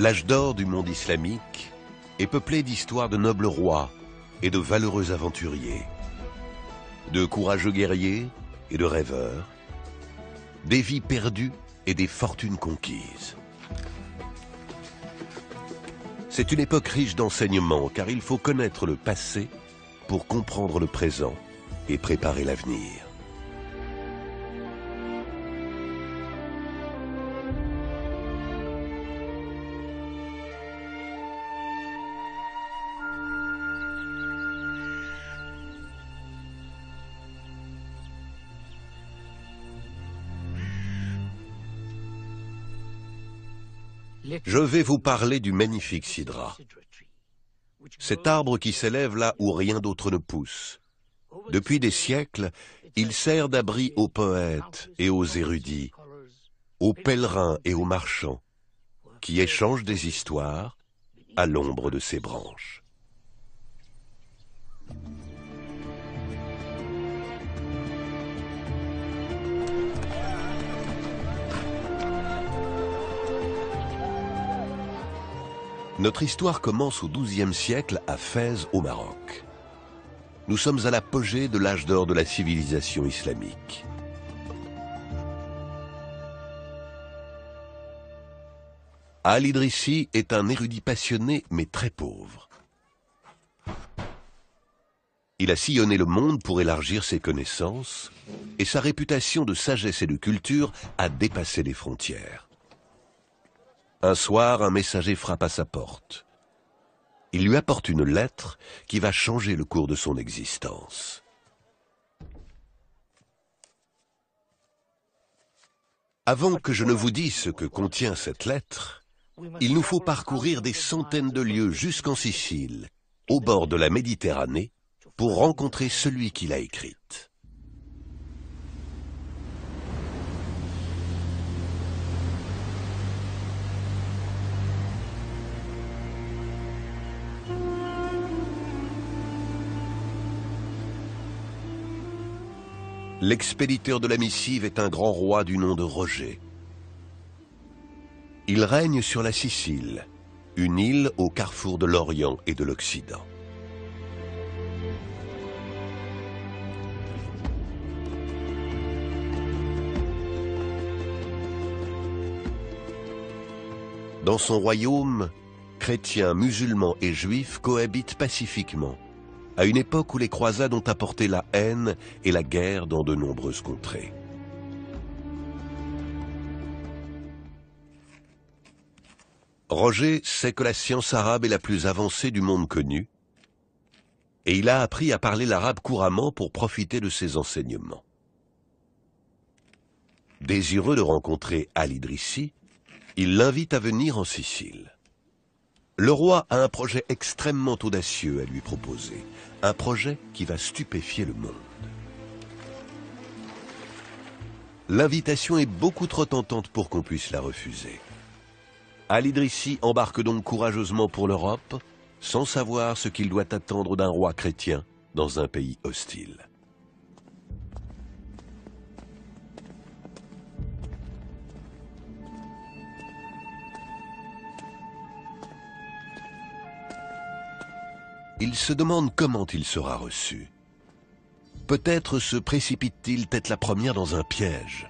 L'âge d'or du monde islamique est peuplé d'histoires de nobles rois et de valeureux aventuriers, de courageux guerriers et de rêveurs, des vies perdues et des fortunes conquises. C'est une époque riche d'enseignements car il faut connaître le passé pour comprendre le présent et préparer l'avenir. Je vais vous parler du magnifique sidra, cet arbre qui s'élève là où rien d'autre ne pousse. Depuis des siècles, il sert d'abri aux poètes et aux érudits, aux pèlerins et aux marchands, qui échangent des histoires à l'ombre de ses branches. Notre histoire commence au XIIe siècle à Fès au Maroc. Nous sommes à l'apogée de l'âge d'or de la civilisation islamique. Al-Idrissi est un érudit passionné mais très pauvre. Il a sillonné le monde pour élargir ses connaissances et sa réputation de sagesse et de culture a dépassé les frontières. Un soir, un messager frappe à sa porte. Il lui apporte une lettre qui va changer le cours de son existence. Avant que je ne vous dise ce que contient cette lettre, il nous faut parcourir des centaines de lieues jusqu'en Sicile, au bord de la Méditerranée, pour rencontrer celui qui l'a écrite. L'expéditeur de la missive est un grand roi du nom de Roger. Il règne sur la Sicile, une île au carrefour de l'Orient et de l'Occident. Dans son royaume, chrétiens, musulmans et juifs cohabitent pacifiquement à une époque où les croisades ont apporté la haine et la guerre dans de nombreuses contrées. Roger sait que la science arabe est la plus avancée du monde connu, et il a appris à parler l'arabe couramment pour profiter de ses enseignements. Désireux de rencontrer Al-Idrissi, il l'invite à venir en Sicile. Le roi a un projet extrêmement audacieux à lui proposer, un projet qui va stupéfier le monde. L'invitation est beaucoup trop tentante pour qu'on puisse la refuser. Al-Idrissi embarque donc courageusement pour l'Europe, sans savoir ce qu'il doit attendre d'un roi chrétien dans un pays hostile. Il se demande comment il sera reçu. Peut-être se précipite-t-il tête la première dans un piège.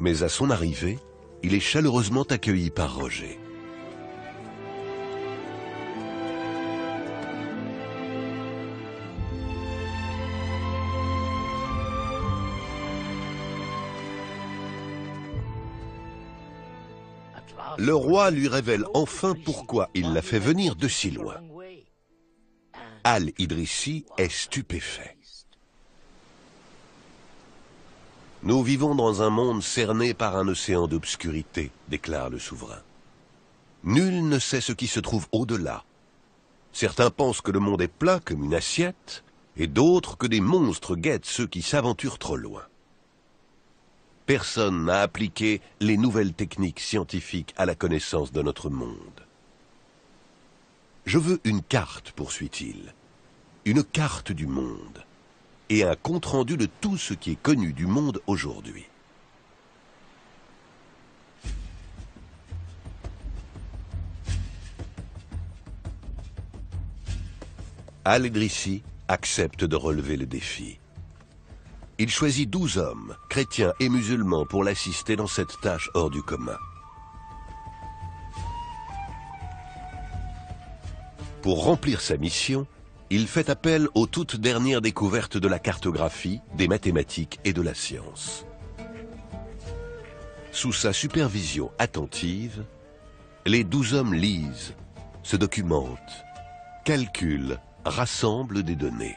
Mais à son arrivée, il est chaleureusement accueilli par Roger. Le roi lui révèle enfin pourquoi il l'a fait venir de si loin. Al-Idrissi est stupéfait. Nous vivons dans un monde cerné par un océan d'obscurité, déclare le souverain. Nul ne sait ce qui se trouve au-delà. Certains pensent que le monde est plat comme une assiette, et d'autres que des monstres guettent ceux qui s'aventurent trop loin personne n'a appliqué les nouvelles techniques scientifiques à la connaissance de notre monde. Je veux une carte, poursuit-il. Une carte du monde. Et un compte-rendu de tout ce qui est connu du monde aujourd'hui. Al-Idrissi accepte de relever le défi. Il choisit douze hommes, chrétiens et musulmans, pour l'assister dans cette tâche hors du commun. Pour remplir sa mission, il fait appel aux toutes dernières découvertes de la cartographie, des mathématiques et de la science. Sous sa supervision attentive, les douze hommes lisent, se documentent, calculent rassemble des données.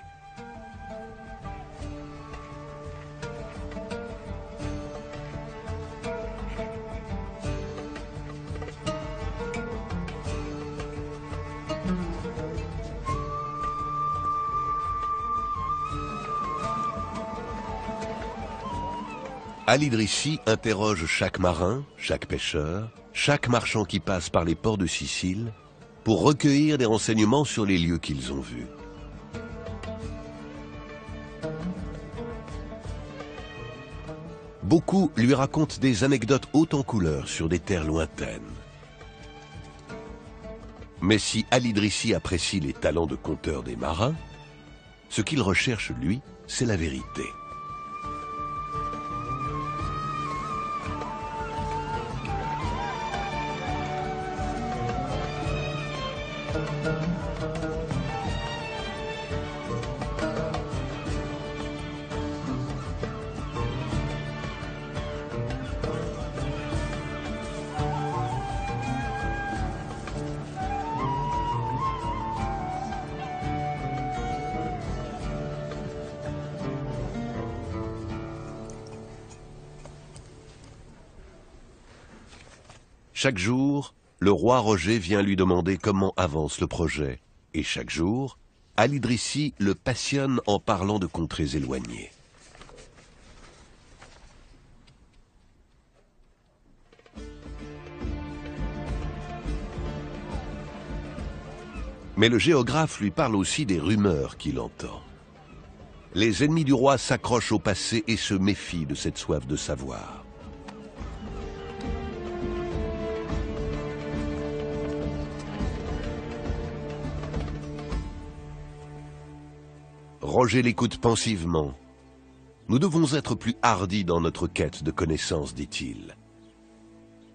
Al-Idrissi interroge chaque marin, chaque pêcheur, chaque marchand qui passe par les ports de Sicile pour recueillir des renseignements sur les lieux qu'ils ont vus. Beaucoup lui racontent des anecdotes hautes en couleurs sur des terres lointaines. Mais si Al-Idrissi apprécie les talents de conteur des marins, ce qu'il recherche, lui, c'est la vérité. Chaque jour, le roi Roger vient lui demander comment avance le projet. Et chaque jour, Al-Idrissi le passionne en parlant de contrées éloignées. Mais le géographe lui parle aussi des rumeurs qu'il entend. Les ennemis du roi s'accrochent au passé et se méfient de cette soif de savoir. Roger l'écoute pensivement. Nous devons être plus hardis dans notre quête de connaissances, dit-il.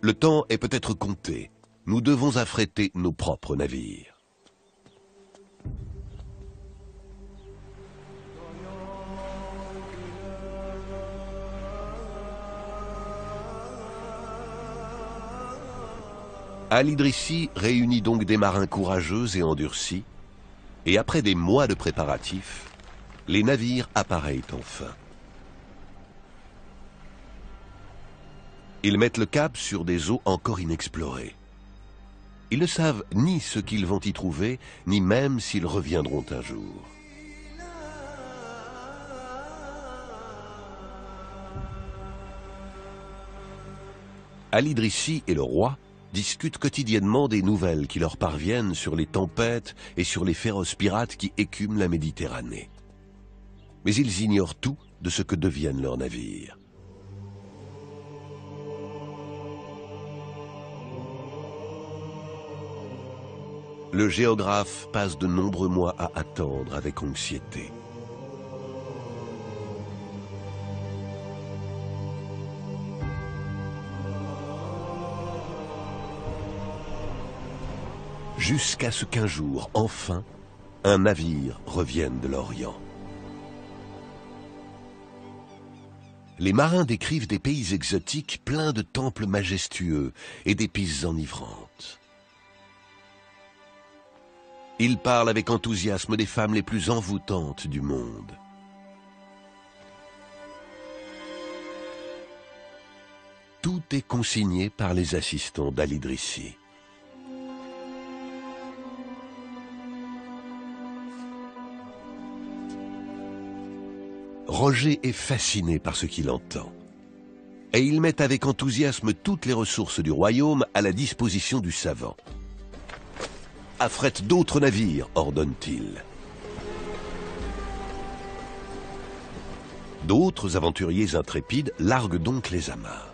Le temps est peut-être compté. Nous devons affréter nos propres navires. Al-Idrissi réunit donc des marins courageux et endurcis, et après des mois de préparatifs, les navires appareillent enfin. Ils mettent le cap sur des eaux encore inexplorées. Ils ne savent ni ce qu'ils vont y trouver, ni même s'ils reviendront un jour. Al-Idrissi et le roi discutent quotidiennement des nouvelles qui leur parviennent sur les tempêtes et sur les féroces pirates qui écument la Méditerranée mais ils ignorent tout de ce que deviennent leurs navires. Le géographe passe de nombreux mois à attendre avec anxiété. Jusqu'à ce qu'un jour, enfin, un navire revienne de l'Orient. Les marins décrivent des pays exotiques pleins de temples majestueux et d'épices enivrantes. Ils parlent avec enthousiasme des femmes les plus envoûtantes du monde. Tout est consigné par les assistants d'Al-Idrissi. Roger est fasciné par ce qu'il entend. Et il met avec enthousiasme toutes les ressources du royaume à la disposition du savant. affrète d'autres navires, ordonne-t-il. D'autres aventuriers intrépides larguent donc les amarres.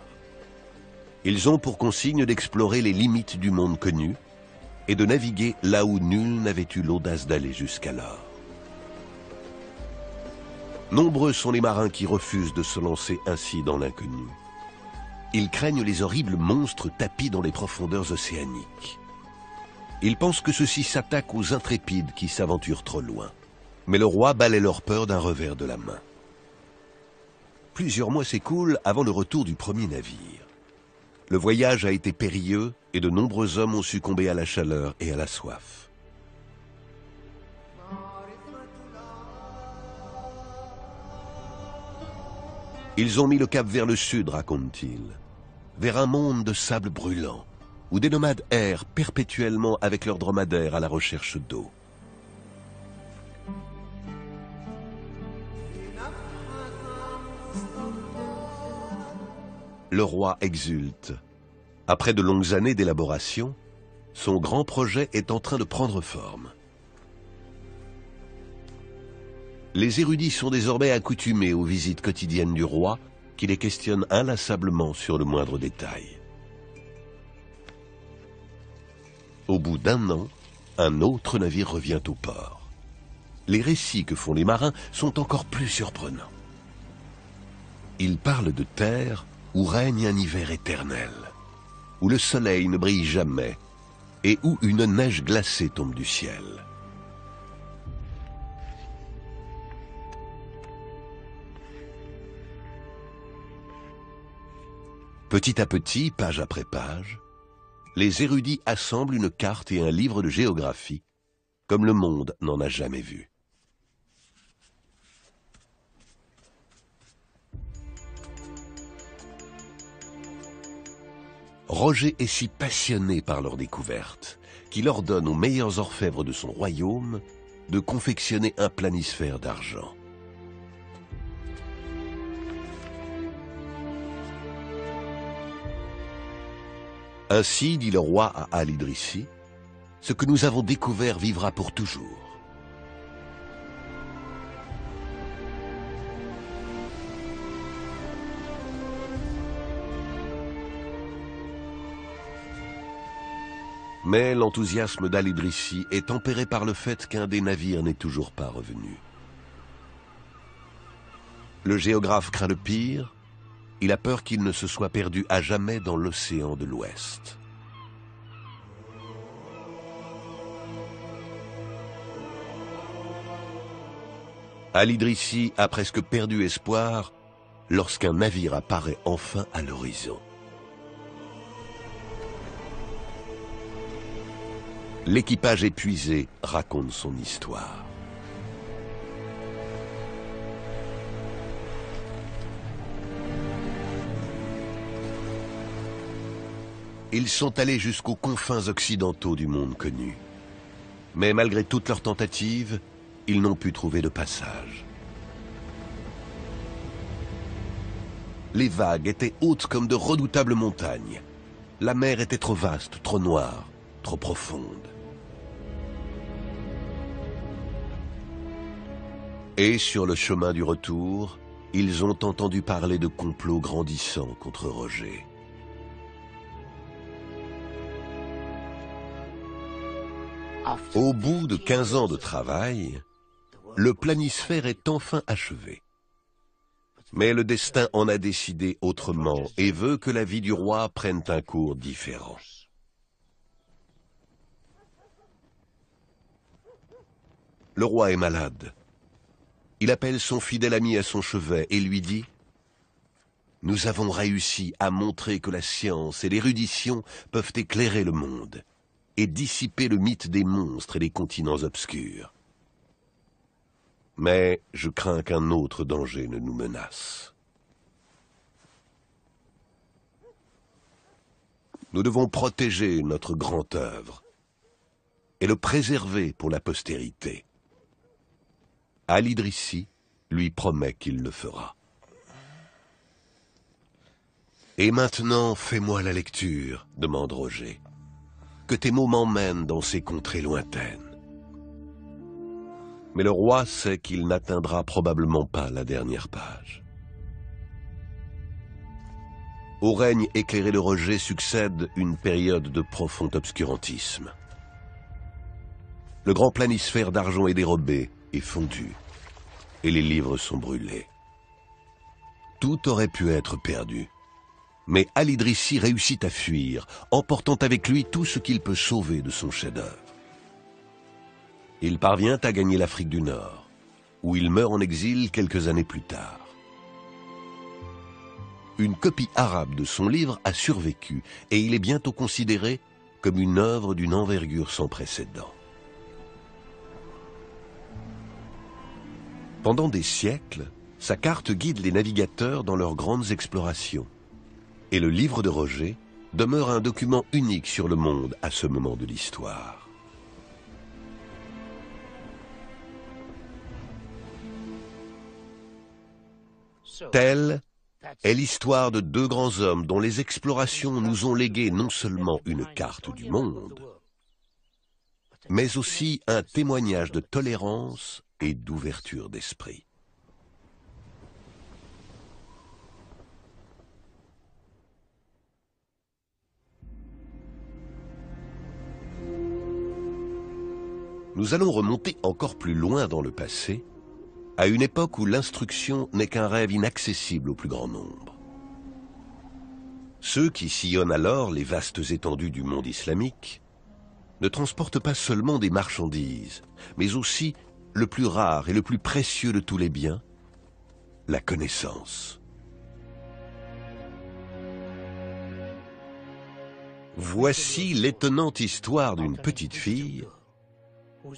Ils ont pour consigne d'explorer les limites du monde connu et de naviguer là où nul n'avait eu l'audace d'aller jusqu'alors. Nombreux sont les marins qui refusent de se lancer ainsi dans l'inconnu. Ils craignent les horribles monstres tapis dans les profondeurs océaniques. Ils pensent que ceux-ci s'attaquent aux intrépides qui s'aventurent trop loin. Mais le roi balaie leur peur d'un revers de la main. Plusieurs mois s'écoulent avant le retour du premier navire. Le voyage a été périlleux et de nombreux hommes ont succombé à la chaleur et à la soif. Ils ont mis le cap vers le sud, raconte-t-il, vers un monde de sable brûlant, où des nomades errent perpétuellement avec leurs dromadaires à la recherche d'eau. Le roi exulte. Après de longues années d'élaboration, son grand projet est en train de prendre forme. Les érudits sont désormais accoutumés aux visites quotidiennes du roi, qui les questionnent inlassablement sur le moindre détail. Au bout d'un an, un autre navire revient au port. Les récits que font les marins sont encore plus surprenants. Ils parlent de terre où règne un hiver éternel, où le soleil ne brille jamais et où une neige glacée tombe du ciel. Petit à petit, page après page, les érudits assemblent une carte et un livre de géographie, comme le monde n'en a jamais vu. Roger est si passionné par leur découverte qu'il ordonne aux meilleurs orfèvres de son royaume de confectionner un planisphère d'argent. Ainsi, dit le roi à Al-Idrissi, ce que nous avons découvert vivra pour toujours. Mais l'enthousiasme d'Al-Idrissi est tempéré par le fait qu'un des navires n'est toujours pas revenu. Le géographe craint le pire il a peur qu'il ne se soit perdu à jamais dans l'océan de l'Ouest. Al-Idrissi a presque perdu espoir lorsqu'un navire apparaît enfin à l'horizon. L'équipage épuisé raconte son histoire. Ils sont allés jusqu'aux confins occidentaux du monde connu. Mais malgré toutes leurs tentatives, ils n'ont pu trouver de passage. Les vagues étaient hautes comme de redoutables montagnes. La mer était trop vaste, trop noire, trop profonde. Et sur le chemin du retour, ils ont entendu parler de complots grandissants contre Roger. Au bout de 15 ans de travail, le planisphère est enfin achevé. Mais le destin en a décidé autrement et veut que la vie du roi prenne un cours différent. Le roi est malade. Il appelle son fidèle ami à son chevet et lui dit « Nous avons réussi à montrer que la science et l'érudition peuvent éclairer le monde et dissiper le mythe des monstres et des continents obscurs. Mais je crains qu'un autre danger ne nous menace. Nous devons protéger notre grand œuvre et le préserver pour la postérité. Al-Idrissi lui promet qu'il le fera. Et maintenant, fais-moi la lecture, demande Roger. Que tes mots m'emmènent dans ces contrées lointaines. Mais le roi sait qu'il n'atteindra probablement pas la dernière page. Au règne éclairé de Roger succède une période de profond obscurantisme. Le grand planisphère d'argent est dérobé et fondu, et les livres sont brûlés. Tout aurait pu être perdu. Mais Ali Drissi réussit à fuir, emportant avec lui tout ce qu'il peut sauver de son chef-d'œuvre. Il parvient à gagner l'Afrique du Nord, où il meurt en exil quelques années plus tard. Une copie arabe de son livre a survécu et il est bientôt considéré comme une œuvre d'une envergure sans précédent. Pendant des siècles, sa carte guide les navigateurs dans leurs grandes explorations. Et le livre de Roger demeure un document unique sur le monde à ce moment de l'histoire. Telle est l'histoire de deux grands hommes dont les explorations nous ont légué non seulement une carte du monde, mais aussi un témoignage de tolérance et d'ouverture d'esprit. Nous allons remonter encore plus loin dans le passé, à une époque où l'instruction n'est qu'un rêve inaccessible au plus grand nombre. Ceux qui sillonnent alors les vastes étendues du monde islamique ne transportent pas seulement des marchandises, mais aussi le plus rare et le plus précieux de tous les biens, la connaissance. Voici l'étonnante histoire d'une petite fille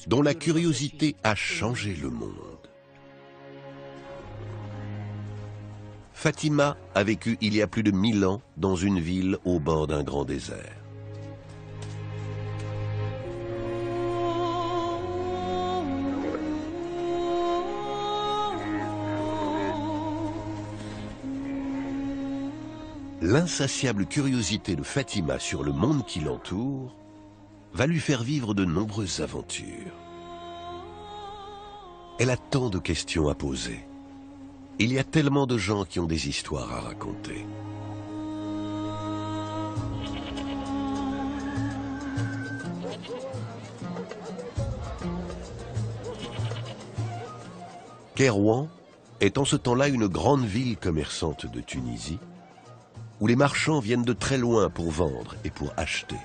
dont la curiosité a changé le monde. Fatima a vécu il y a plus de mille ans dans une ville au bord d'un grand désert. L'insatiable curiosité de Fatima sur le monde qui l'entoure va lui faire vivre de nombreuses aventures. Elle a tant de questions à poser. Il y a tellement de gens qui ont des histoires à raconter. Kerouan est en ce temps-là une grande ville commerçante de Tunisie, où les marchands viennent de très loin pour vendre et pour acheter.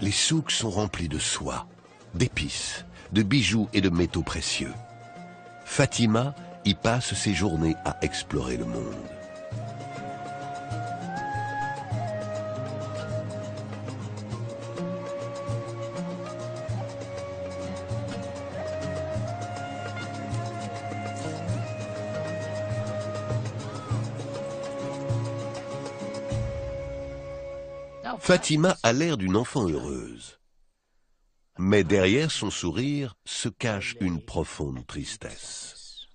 Les souks sont remplis de soie, d'épices, de bijoux et de métaux précieux. Fatima y passe ses journées à explorer le monde. Fatima a l'air d'une enfant heureuse. Mais derrière son sourire se cache une profonde tristesse.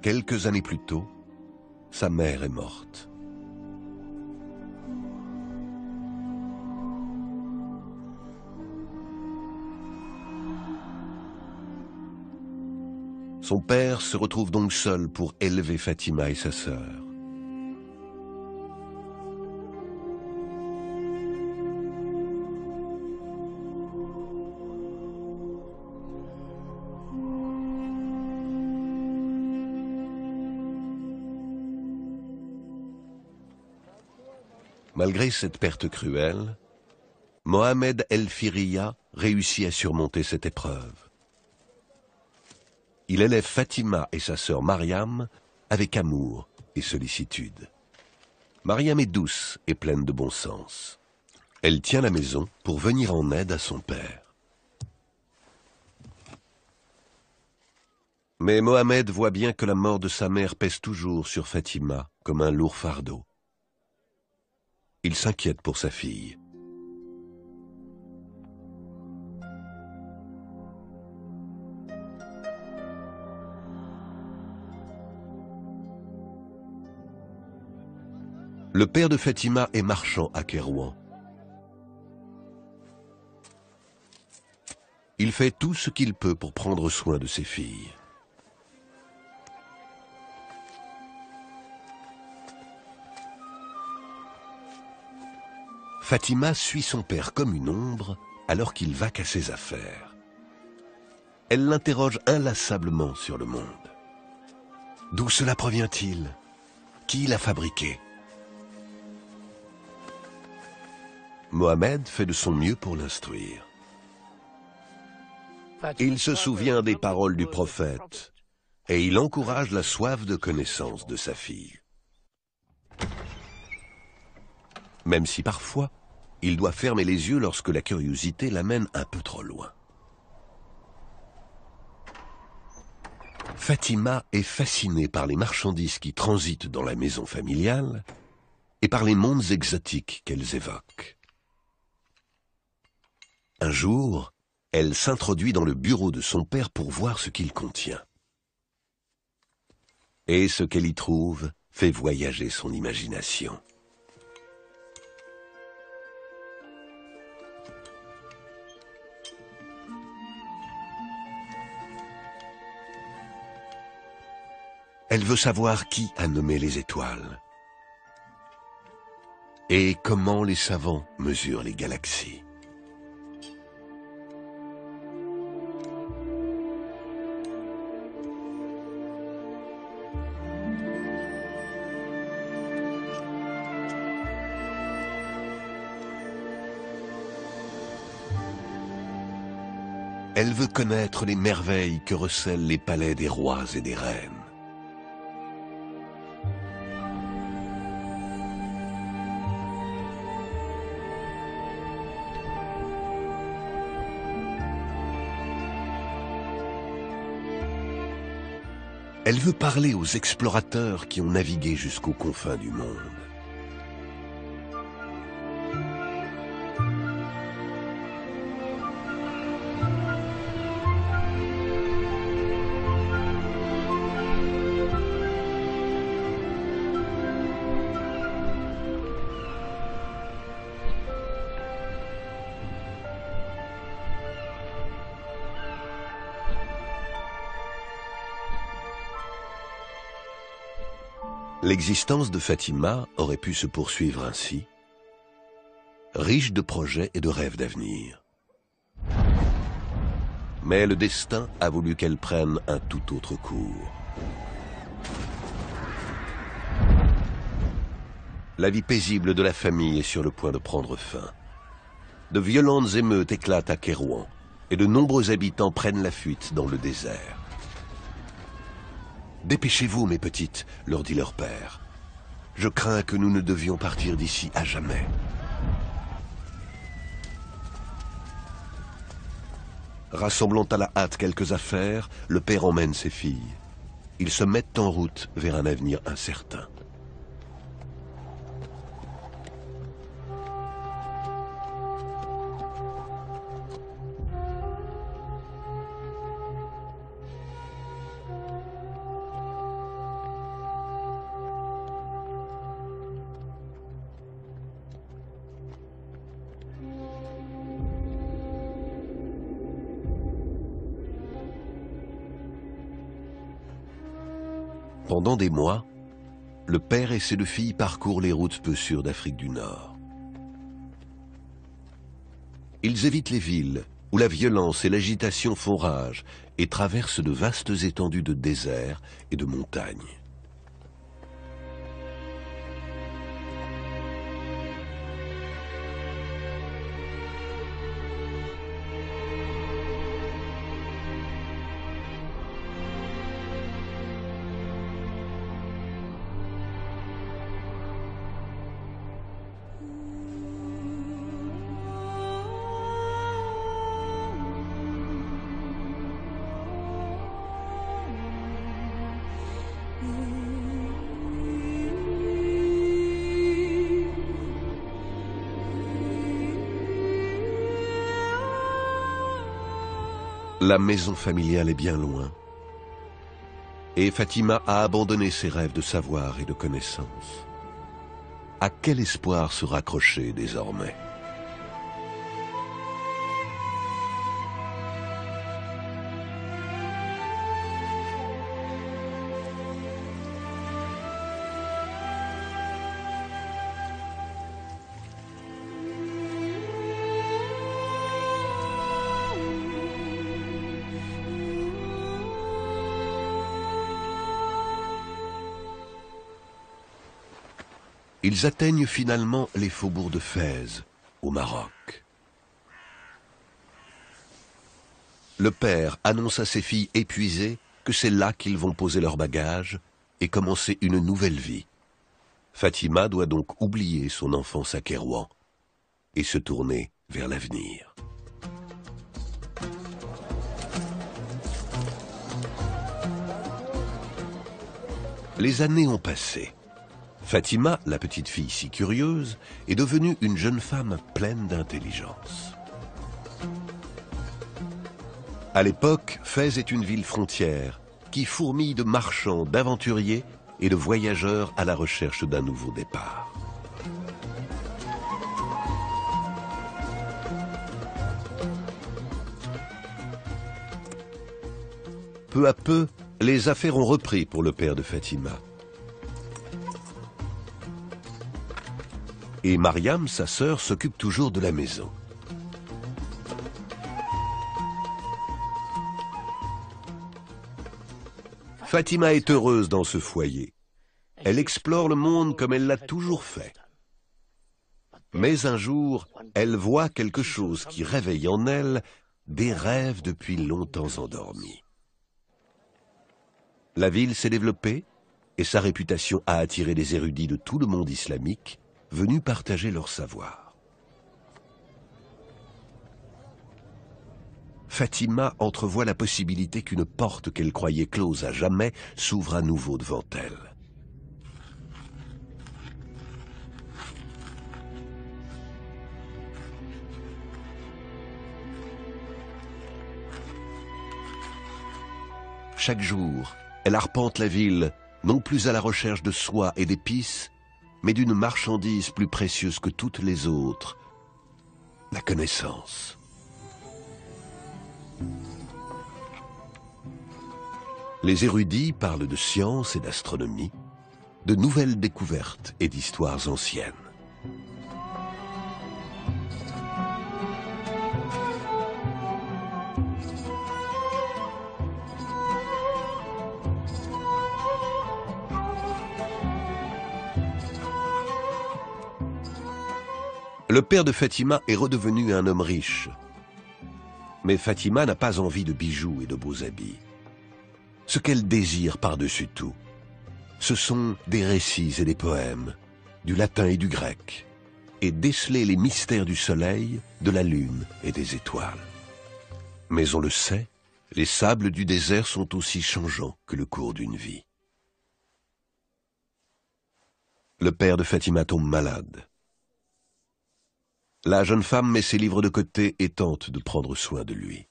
Quelques années plus tôt, sa mère est morte. Son père se retrouve donc seul pour élever Fatima et sa sœur. Malgré cette perte cruelle, Mohamed El-Firiya réussit à surmonter cette épreuve il élève Fatima et sa sœur Mariam avec amour et sollicitude. Mariam est douce et pleine de bon sens. Elle tient la maison pour venir en aide à son père. Mais Mohamed voit bien que la mort de sa mère pèse toujours sur Fatima comme un lourd fardeau. Il s'inquiète pour sa fille. Le père de Fatima est marchand à Kérouan. Il fait tout ce qu'il peut pour prendre soin de ses filles. Fatima suit son père comme une ombre alors qu'il va qu'à ses affaires. Elle l'interroge inlassablement sur le monde. D'où cela provient-il? Qui l'a fabriqué? Mohamed fait de son mieux pour l'instruire. Il se souvient des paroles du prophète et il encourage la soif de connaissance de sa fille. Même si parfois, il doit fermer les yeux lorsque la curiosité l'amène un peu trop loin. Fatima est fascinée par les marchandises qui transitent dans la maison familiale et par les mondes exotiques qu'elles évoquent. Un jour, elle s'introduit dans le bureau de son père pour voir ce qu'il contient. Et ce qu'elle y trouve fait voyager son imagination. Elle veut savoir qui a nommé les étoiles et comment les savants mesurent les galaxies. Elle veut connaître les merveilles que recèlent les palais des rois et des reines. Elle veut parler aux explorateurs qui ont navigué jusqu'aux confins du monde. L'existence de Fatima aurait pu se poursuivre ainsi, riche de projets et de rêves d'avenir. Mais le destin a voulu qu'elle prenne un tout autre cours. La vie paisible de la famille est sur le point de prendre fin. De violentes émeutes éclatent à Kérouan et de nombreux habitants prennent la fuite dans le désert. Dépêchez-vous, mes petites, leur dit leur père. Je crains que nous ne devions partir d'ici à jamais. Rassemblant à la hâte quelques affaires, le père emmène ses filles. Ils se mettent en route vers un avenir incertain. Pendant des mois, le père et ses deux filles parcourent les routes peu sûres d'Afrique du Nord. Ils évitent les villes où la violence et l'agitation font rage et traversent de vastes étendues de désert et de montagnes. La maison familiale est bien loin. Et Fatima a abandonné ses rêves de savoir et de connaissance. à quel espoir se raccrocher désormais? Ils atteignent finalement les faubourgs de Fès, au Maroc. Le père annonce à ses filles épuisées que c'est là qu'ils vont poser leurs bagages et commencer une nouvelle vie. Fatima doit donc oublier son enfance à Kérouan et se tourner vers l'avenir. Les années ont passé. Fatima, la petite fille si curieuse, est devenue une jeune femme pleine d'intelligence. À l'époque, Fès est une ville frontière qui fourmille de marchands, d'aventuriers et de voyageurs à la recherche d'un nouveau départ. Peu à peu, les affaires ont repris pour le père de Fatima. Et Mariam, sa sœur, s'occupe toujours de la maison. Fatima est heureuse dans ce foyer. Elle explore le monde comme elle l'a toujours fait. Mais un jour, elle voit quelque chose qui réveille en elle des rêves depuis longtemps endormis. La ville s'est développée et sa réputation a attiré des érudits de tout le monde islamique venus partager leur savoir. Fatima entrevoit la possibilité qu'une porte qu'elle croyait close à jamais s'ouvre à nouveau devant elle. Chaque jour, elle arpente la ville, non plus à la recherche de soie et d'épices, mais d'une marchandise plus précieuse que toutes les autres, la connaissance. Les érudits parlent de science et d'astronomie, de nouvelles découvertes et d'histoires anciennes. Le père de Fatima est redevenu un homme riche. Mais Fatima n'a pas envie de bijoux et de beaux habits. Ce qu'elle désire par-dessus tout, ce sont des récits et des poèmes, du latin et du grec, et déceler les mystères du soleil, de la lune et des étoiles. Mais on le sait, les sables du désert sont aussi changeants que le cours d'une vie. Le père de Fatima tombe malade. La jeune femme met ses livres de côté et tente de prendre soin de lui.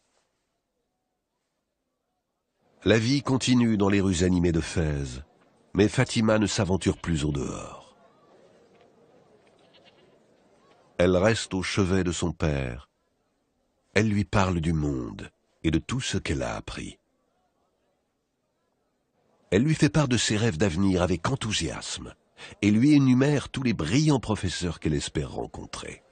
La vie continue dans les rues animées de Fès, mais Fatima ne s'aventure plus au dehors. Elle reste au chevet de son père. Elle lui parle du monde et de tout ce qu'elle a appris. Elle lui fait part de ses rêves d'avenir avec enthousiasme et lui énumère tous les brillants professeurs qu'elle espère rencontrer.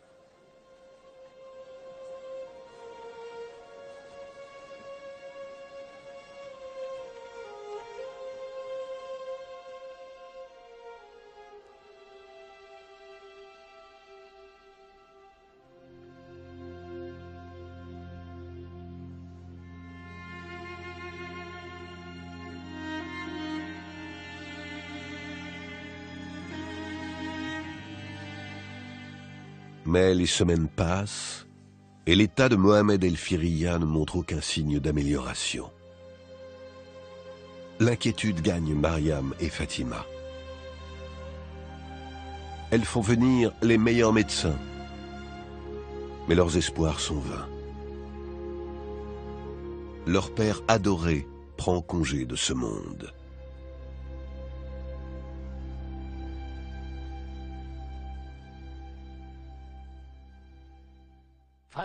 Mais les semaines passent et l'état de Mohamed El Firiya ne montre aucun signe d'amélioration. L'inquiétude gagne Mariam et Fatima. Elles font venir les meilleurs médecins, mais leurs espoirs sont vains. Leur père adoré prend congé de ce monde.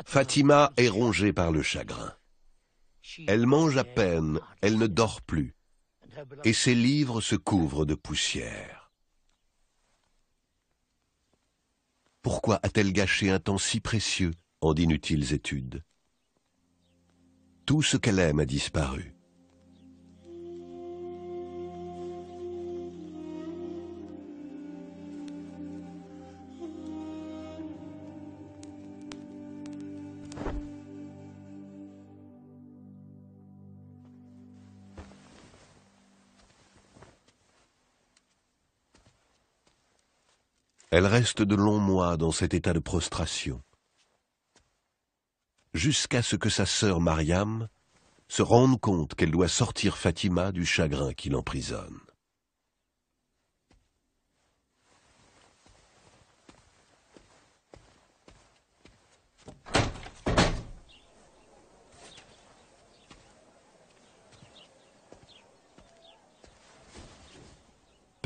Fatima est rongée par le chagrin. Elle mange à peine, elle ne dort plus, et ses livres se couvrent de poussière. Pourquoi a-t-elle gâché un temps si précieux en d'inutiles études? Tout ce qu'elle aime a disparu. Elle reste de longs mois dans cet état de prostration, jusqu'à ce que sa sœur Mariam se rende compte qu'elle doit sortir Fatima du chagrin qui l'emprisonne.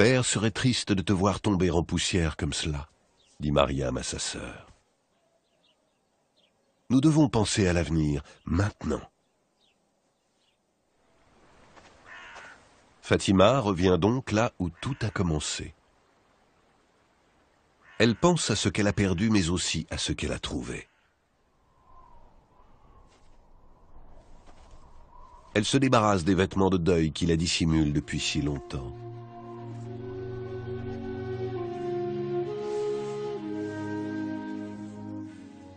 Père serait triste de te voir tomber en poussière comme cela, dit Mariam à sa sœur. Nous devons penser à l'avenir, maintenant. Fatima revient donc là où tout a commencé. Elle pense à ce qu'elle a perdu, mais aussi à ce qu'elle a trouvé. Elle se débarrasse des vêtements de deuil qui la dissimulent depuis si longtemps.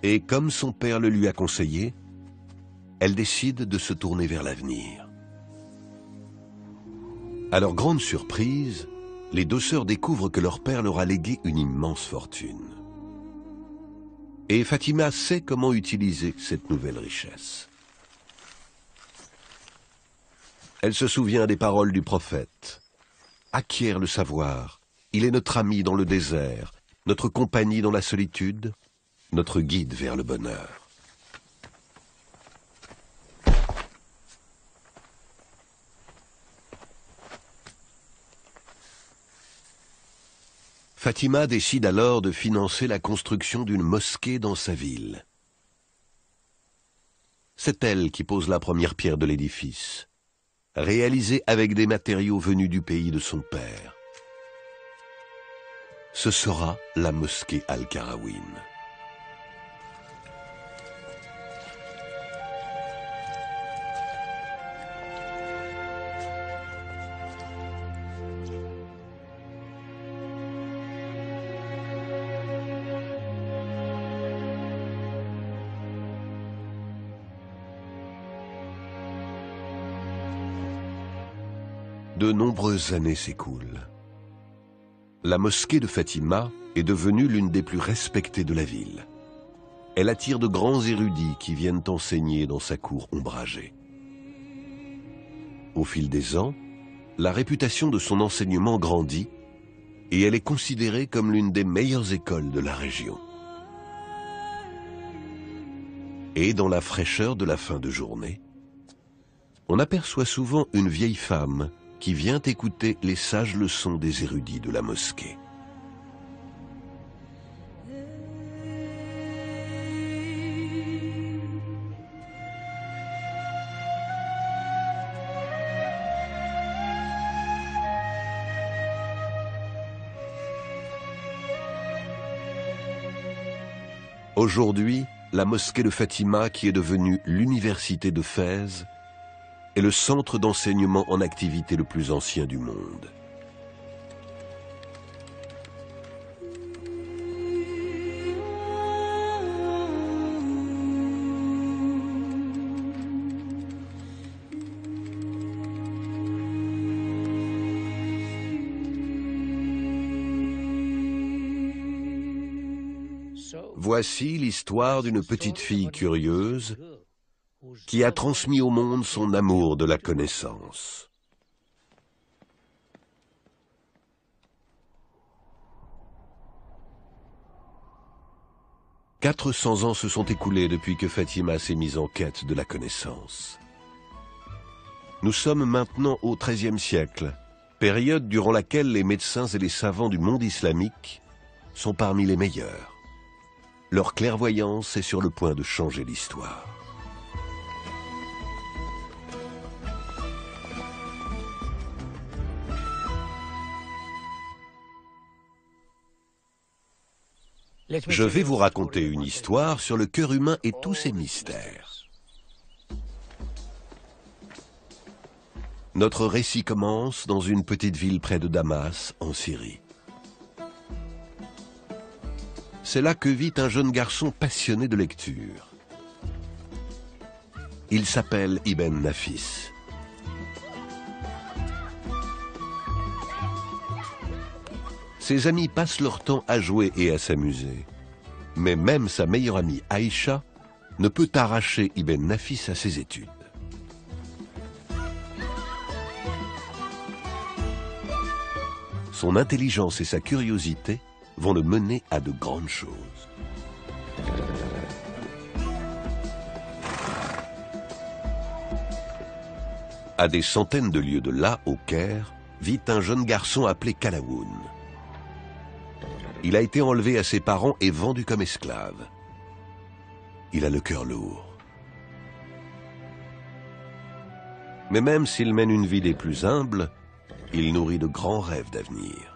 Et comme son père le lui a conseillé, elle décide de se tourner vers l'avenir. À leur grande surprise, les deux sœurs découvrent que leur père leur a légué une immense fortune. Et Fatima sait comment utiliser cette nouvelle richesse. Elle se souvient des paroles du prophète. Acquiert le savoir, il est notre ami dans le désert, notre compagnie dans la solitude, notre guide vers le bonheur. Fatima décide alors de financer la construction d'une mosquée dans sa ville. C'est elle qui pose la première pierre de l'édifice, réalisée avec des matériaux venus du pays de son père. Ce sera la mosquée Al-Karawin. Nombreuses années s'écoulent. La mosquée de Fatima est devenue l'une des plus respectées de la ville. Elle attire de grands érudits qui viennent enseigner dans sa cour ombragée. Au fil des ans, la réputation de son enseignement grandit et elle est considérée comme l'une des meilleures écoles de la région. Et dans la fraîcheur de la fin de journée, on aperçoit souvent une vieille femme qui vient écouter les sages leçons des érudits de la mosquée. Aujourd'hui, la mosquée de Fatima, qui est devenue l'université de Fès, est le centre d'enseignement en activité le plus ancien du monde. Voici l'histoire d'une petite fille curieuse qui a transmis au monde son amour de la connaissance. Quatre cents ans se sont écoulés depuis que Fatima s'est mise en quête de la connaissance. Nous sommes maintenant au XIIIe siècle, période durant laquelle les médecins et les savants du monde islamique sont parmi les meilleurs. leur clairvoyance est sur le point de changer l'histoire. Je vais vous raconter une histoire sur le cœur humain et tous ses mystères. Notre récit commence dans une petite ville près de Damas, en Syrie. C'est là que vit un jeune garçon passionné de lecture. Il s'appelle Ibn Nafis. Ses amis passent leur temps à jouer et à s'amuser. Mais même sa meilleure amie Aïcha ne peut arracher Ibn Nafis à ses études. Son intelligence et sa curiosité vont le mener à de grandes choses. À des centaines de lieues de là, au Caire, vit un jeune garçon appelé Kalaoun. Il a été enlevé à ses parents et vendu comme esclave. Il a le cœur lourd. Mais même s'il mène une vie des plus humbles, il nourrit de grands rêves d'avenir.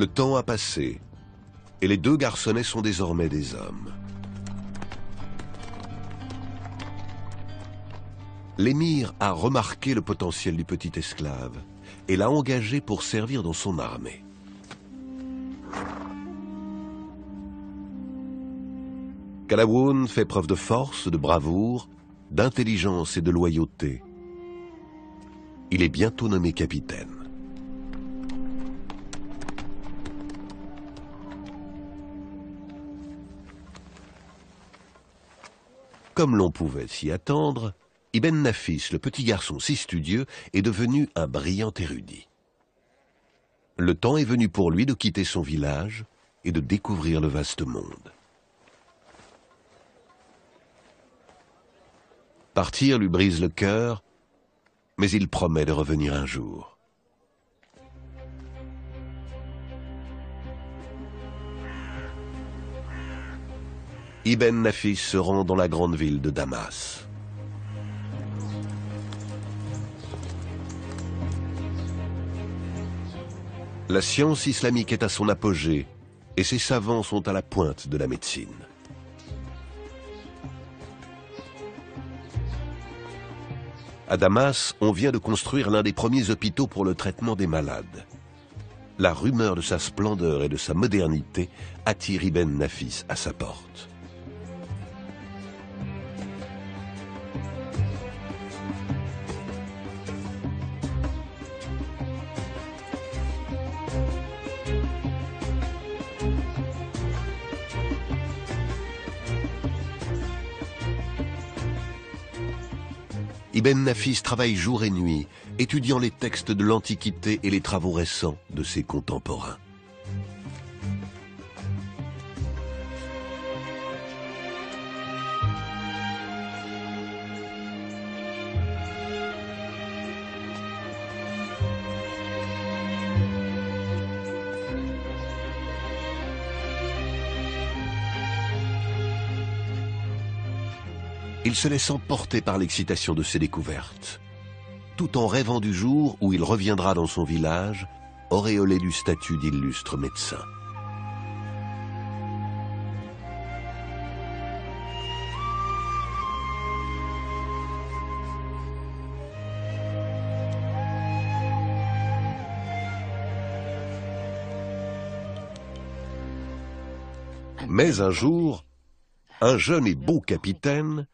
Le temps a passé, et les deux garçonnets sont désormais des hommes. L'émir a remarqué le potentiel du petit esclave et l'a engagé pour servir dans son armée. Kalawoun fait preuve de force, de bravoure, d'intelligence et de loyauté. Il est bientôt nommé capitaine. Comme l'on pouvait s'y attendre, Ibn Nafis, le petit garçon si studieux, est devenu un brillant érudit. Le temps est venu pour lui de quitter son village et de découvrir le vaste monde. Partir lui brise le cœur, mais il promet de revenir un jour. Ibn Nafis se rend dans la grande ville de Damas. La science islamique est à son apogée et ses savants sont à la pointe de la médecine. À Damas, on vient de construire l'un des premiers hôpitaux pour le traitement des malades. La rumeur de sa splendeur et de sa modernité attire Ibn Nafis à sa porte. Ibn Nafis travaille jour et nuit, étudiant les textes de l'Antiquité et les travaux récents de ses contemporains. Il se laisse emporter par l'excitation de ses découvertes, tout en rêvant du jour où il reviendra dans son village, auréolé du statut d'illustre médecin. Mais un jour, un jeune et beau capitaine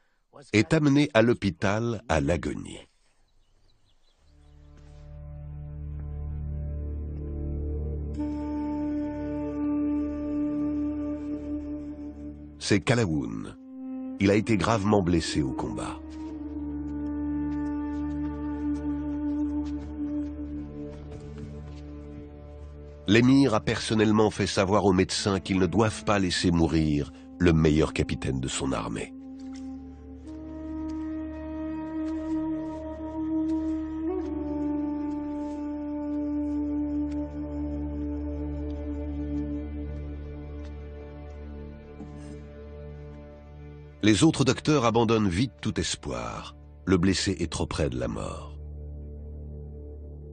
est amené à l'hôpital à l'agonie. C'est Kalaoun, Il a été gravement blessé au combat. L'émir a personnellement fait savoir aux médecins qu'ils ne doivent pas laisser mourir le meilleur capitaine de son armée. Les autres docteurs abandonnent vite tout espoir. Le blessé est trop près de la mort.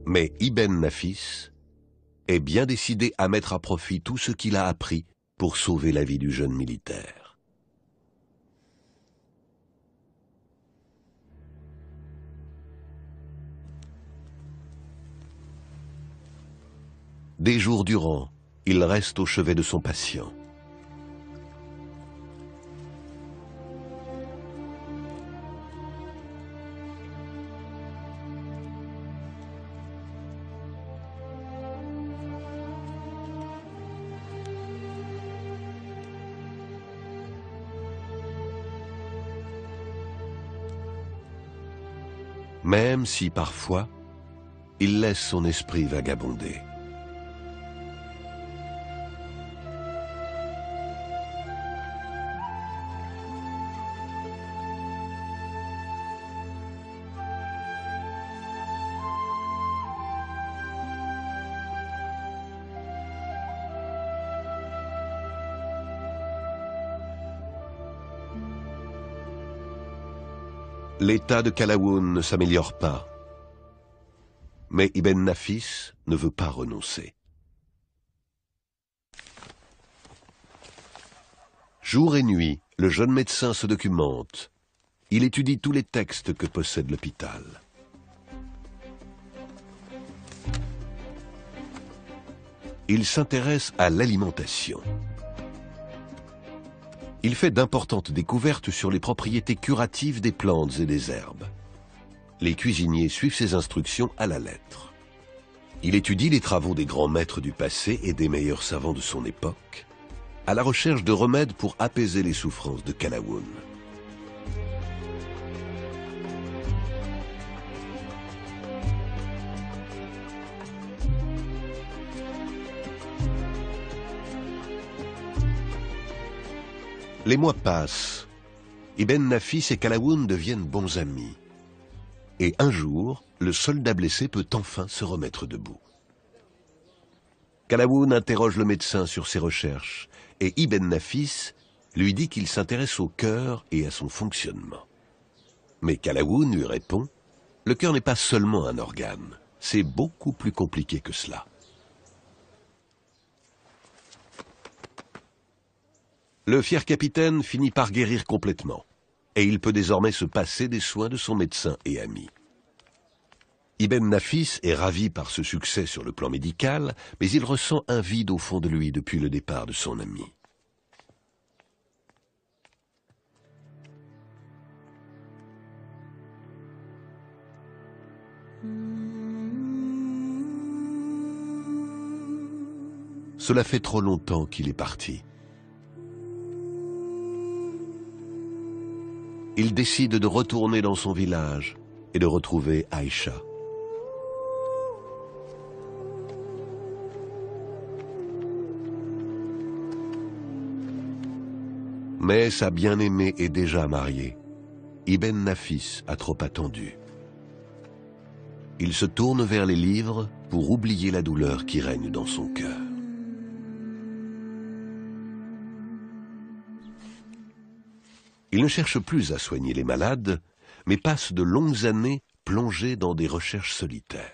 Mais Ibn Nafis est bien décidé à mettre à profit tout ce qu'il a appris pour sauver la vie du jeune militaire. Des jours durant, il reste au chevet de son patient. Même si parfois il laisse son esprit vagabonder. L'état de Kalaoun ne s'améliore pas. Mais Ibn Nafis ne veut pas renoncer. Jour et nuit, le jeune médecin se documente. Il étudie tous les textes que possède l'hôpital. Il s'intéresse à l'alimentation il fait d'importantes découvertes sur les propriétés curatives des plantes et des herbes. Les cuisiniers suivent ses instructions à la lettre. Il étudie les travaux des grands maîtres du passé et des meilleurs savants de son époque, à la recherche de remèdes pour apaiser les souffrances de Kalawoun. Les mois passent. Ibn Nafis et Kalaoun deviennent bons amis. Et un jour, le soldat blessé peut enfin se remettre debout. Kalaoun interroge le médecin sur ses recherches et Ibn Nafis lui dit qu'il s'intéresse au cœur et à son fonctionnement. Mais Kalaoun lui répond « Le cœur n'est pas seulement un organe, c'est beaucoup plus compliqué que cela. » Le fier capitaine finit par guérir complètement, et il peut désormais se passer des soins de son médecin et ami. Ibn Nafis est ravi par ce succès sur le plan médical, mais il ressent un vide au fond de lui depuis le départ de son ami. Cela fait trop longtemps qu'il est parti. Il décide de retourner dans son village et de retrouver Aïcha. Mais sa bien-aimée est déjà mariée. Ibn Nafis a trop attendu. Il se tourne vers les livres pour oublier la douleur qui règne dans son cœur. Il ne cherche plus à soigner les malades, mais passe de longues années plongé dans des recherches solitaires.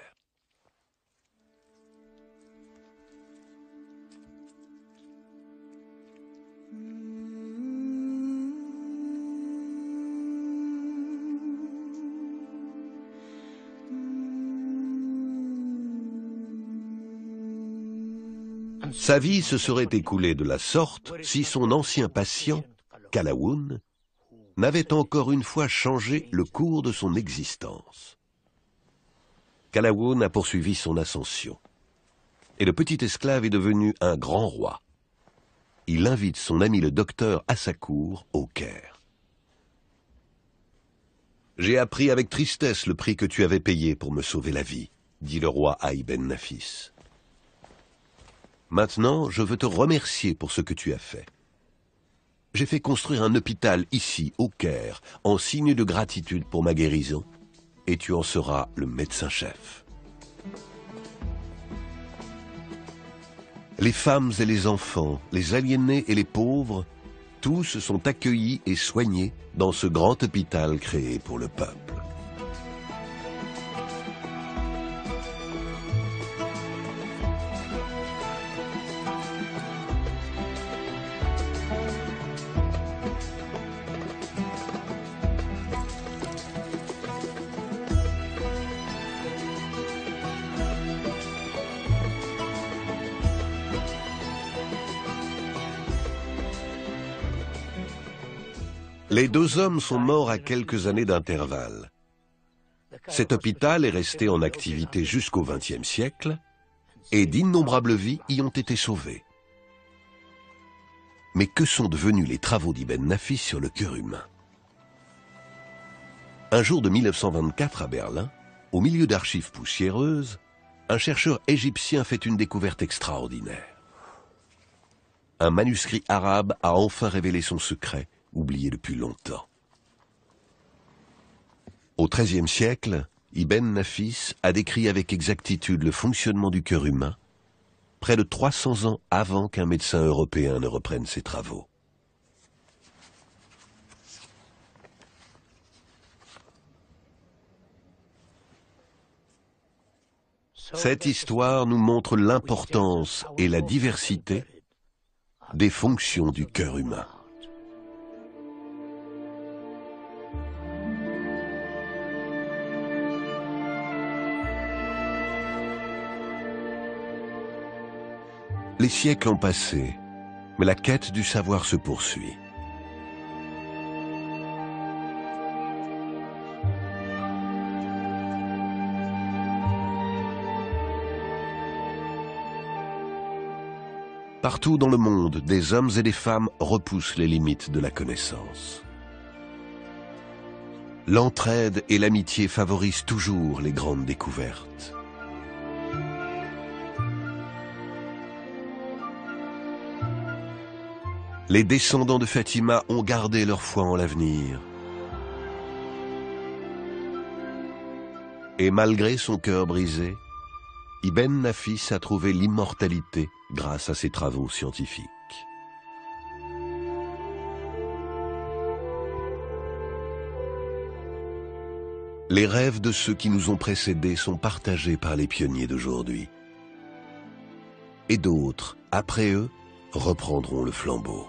Sa vie se serait écoulée de la sorte si son ancien patient, Kalaoun, n'avait encore une fois changé le cours de son existence. Kalawoun a poursuivi son ascension. Et le petit esclave est devenu un grand roi. Il invite son ami le docteur à sa cour au Caire. J'ai appris avec tristesse le prix que tu avais payé pour me sauver la vie, dit le roi Aïben Nafis. Maintenant, je veux te remercier pour ce que tu as fait. J'ai fait construire un hôpital ici, au Caire, en signe de gratitude pour ma guérison, et tu en seras le médecin-chef. Les femmes et les enfants, les aliénés et les pauvres, tous sont accueillis et soignés dans ce grand hôpital créé pour le peuple. Les deux hommes sont morts à quelques années d'intervalle. Cet hôpital est resté en activité jusqu'au XXe siècle et d'innombrables vies y ont été sauvées. Mais que sont devenus les travaux d'Ibn Nafis sur le cœur humain? Un jour de 1924 à Berlin, au milieu d'archives poussiéreuses, un chercheur égyptien fait une découverte extraordinaire. Un manuscrit arabe a enfin révélé son secret oublié depuis longtemps. Au XIIIe siècle, Ibn Nafis a décrit avec exactitude le fonctionnement du cœur humain, près de 300 ans avant qu'un médecin européen ne reprenne ses travaux. Cette histoire nous montre l'importance et la diversité des fonctions du cœur humain. Les siècles ont passé, mais la quête du savoir se poursuit. Partout dans le monde, des hommes et des femmes repoussent les limites de la connaissance. L'entraide et l'amitié favorisent toujours les grandes découvertes. Les descendants de Fatima ont gardé leur foi en l'avenir. Et malgré son cœur brisé, Ibn Nafis a trouvé l'immortalité grâce à ses travaux scientifiques. Les rêves de ceux qui nous ont précédés sont partagés par les pionniers d'aujourd'hui. Et d'autres, après eux, reprendront le flambeau.